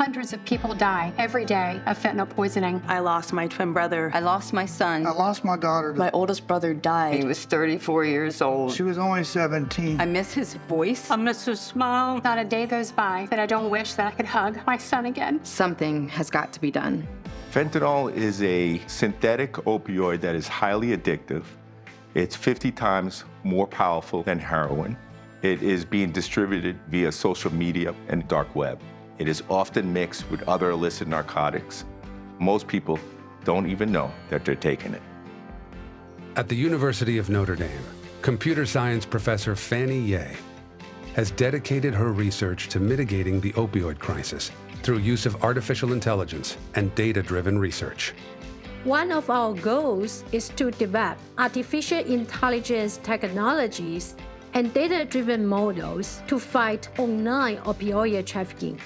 Hundreds of people die every day of fentanyl poisoning. I lost my twin brother. I lost my son. I lost my daughter. My oldest brother died. He was 34 years old. She was only 17. I miss his voice. I miss his smile. Not a day goes by that I don't wish that I could hug my son again. Something has got to be done. Fentanyl is a synthetic opioid that is highly addictive. It's 50 times more powerful than heroin. It is being distributed via social media and dark web. It is often mixed with other illicit narcotics. Most people don't even know that they're taking it. At the University of Notre Dame, computer science professor Fanny Ye has dedicated her research to mitigating the opioid crisis through use of artificial intelligence and data-driven research. One of our goals is to develop artificial intelligence technologies and data-driven models to fight online opioid trafficking.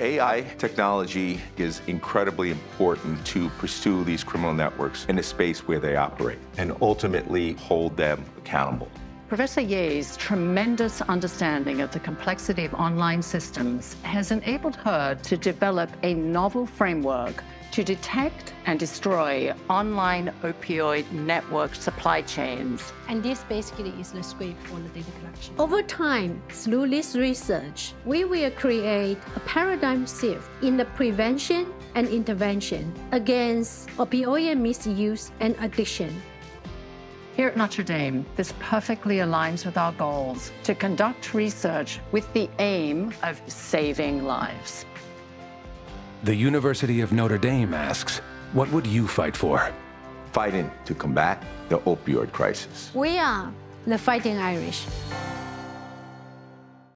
AI technology is incredibly important to pursue these criminal networks in a space where they operate and ultimately hold them accountable. Professor Ye's tremendous understanding of the complexity of online systems has enabled her to develop a novel framework to detect and destroy online opioid network supply chains. And this basically is the script for the data collection. Over time, through this research, we will create a paradigm shift in the prevention and intervention against opioid misuse and addiction. Here at Notre Dame, this perfectly aligns with our goals to conduct research with the aim of saving lives. The University of Notre Dame asks, what would you fight for? Fighting to combat the opioid crisis. We are the Fighting Irish.